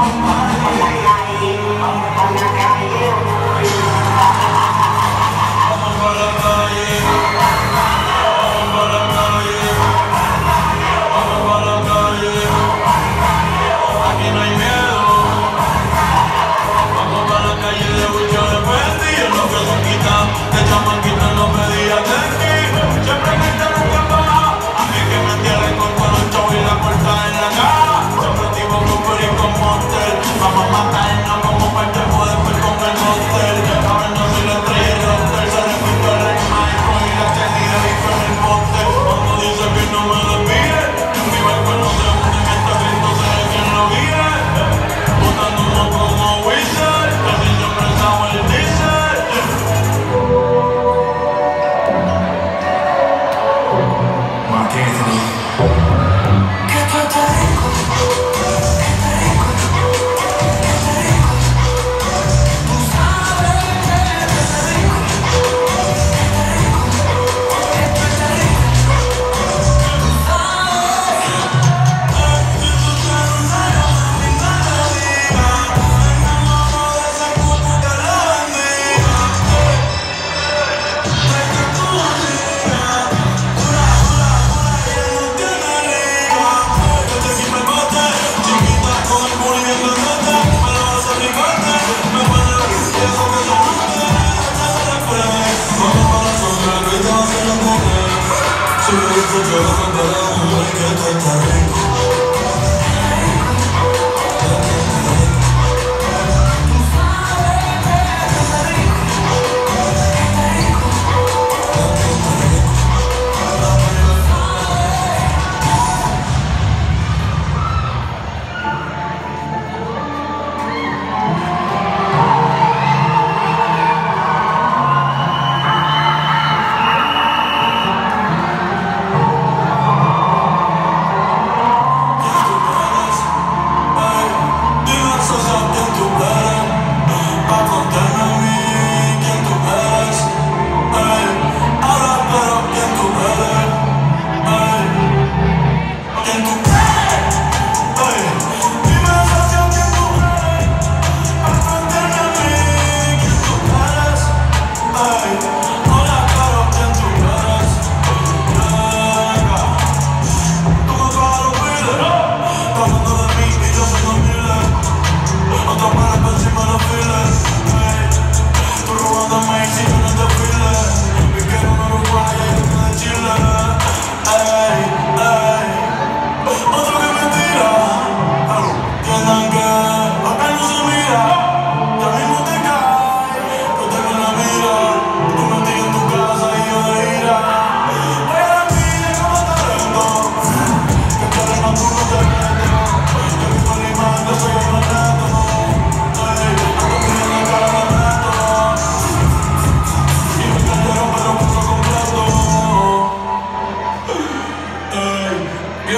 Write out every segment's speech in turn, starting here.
Oh,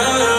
Hey.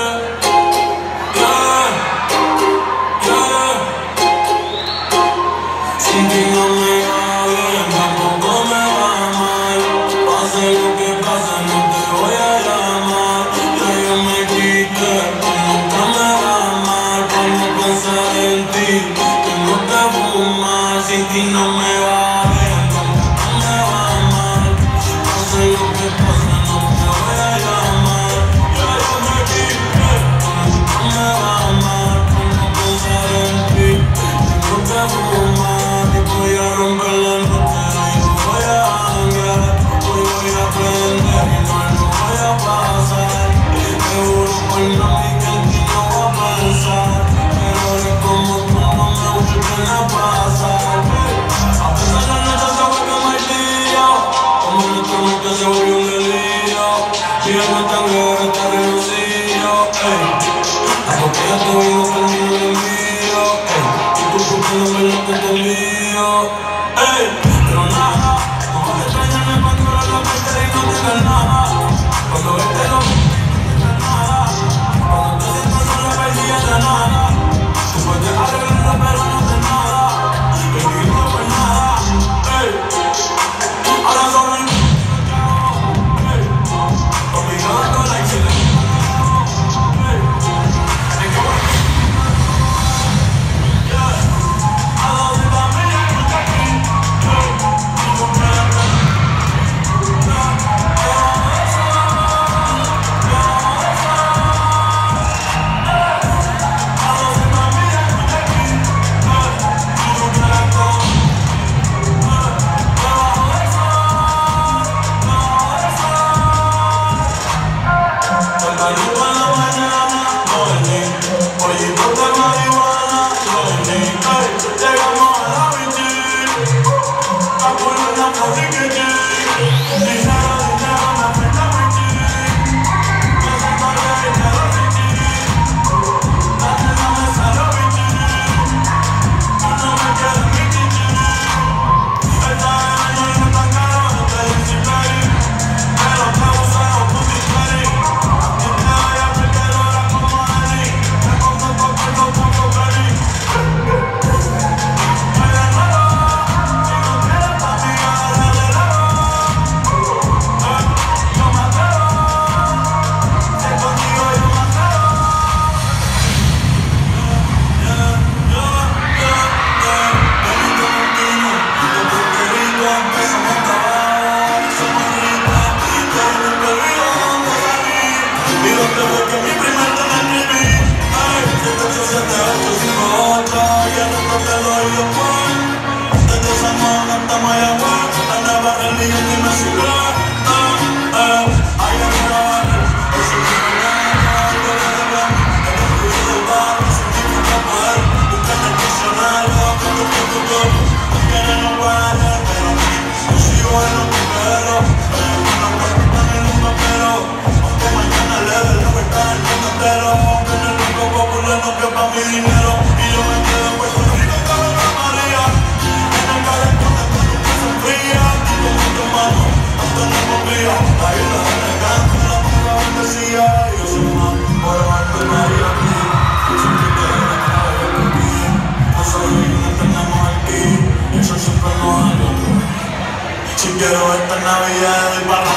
Navidad para